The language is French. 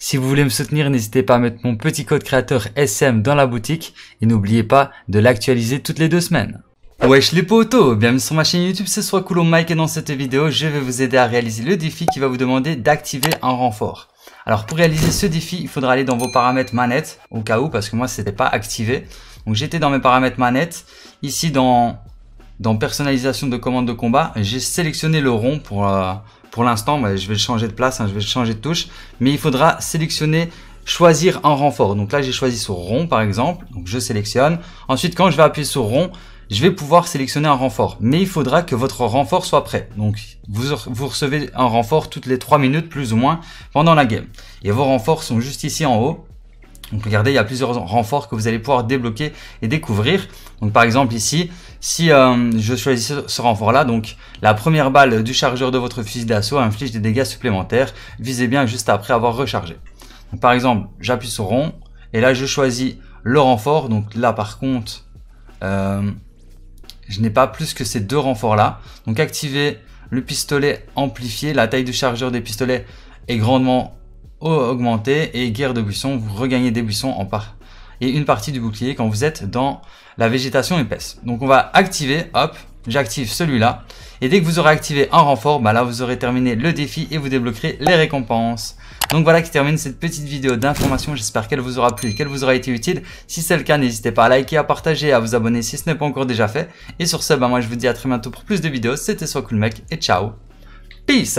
Si vous voulez me soutenir, n'hésitez pas à mettre mon petit code créateur SM dans la boutique et n'oubliez pas de l'actualiser toutes les deux semaines. Wesh les potos, bienvenue sur ma chaîne YouTube, c'est Coolo Mike et dans cette vidéo, je vais vous aider à réaliser le défi qui va vous demander d'activer un renfort. Alors pour réaliser ce défi, il faudra aller dans vos paramètres manette, au cas où, parce que moi c'était pas activé. Donc j'étais dans mes paramètres manette, ici dans, dans personnalisation de commande de combat, j'ai sélectionné le rond pour... Euh, pour l'instant, bah, je vais le changer de place, hein, je vais changer de touche, mais il faudra sélectionner choisir un renfort. Donc là, j'ai choisi sur rond par exemple, donc je sélectionne. Ensuite, quand je vais appuyer sur rond, je vais pouvoir sélectionner un renfort. Mais il faudra que votre renfort soit prêt. Donc vous, vous recevez un renfort toutes les 3 minutes plus ou moins pendant la game. Et vos renforts sont juste ici en haut. Donc regardez, il y a plusieurs renforts que vous allez pouvoir débloquer et découvrir. Donc par exemple ici, si euh, je choisis ce, renfort-là, donc la première balle du chargeur de votre fusil d'assaut inflige des dégâts supplémentaires. Visez bien juste après avoir rechargé. Par exemple, j'appuie sur rond et là je choisis le renfort. Donc là par contre, euh, je n'ai pas plus que ces deux renforts-là. Donc activer le pistolet amplifié. La taille du chargeur des pistolets est grandement augmentée et guerre de buisson. Vous regagnez des buissons en part et une partie du bouclier quand vous êtes dans la végétation épaisse. Donc on va activer, hop, j'active celui-là. Et dès que vous aurez activé un renfort, bah là vous aurez terminé le défi et vous débloquerez les récompenses. Donc voilà qui termine cette petite vidéo d'information. J'espère qu'elle vous aura plu et qu'elle vous aura été utile. Si c'est le cas, n'hésitez pas à liker, à partager, à vous abonner si ce n'est pas encore déjà fait. Et sur ce, bah moi je vous dis à très bientôt pour plus de vidéos. C'était Soit Cool et ciao. Peace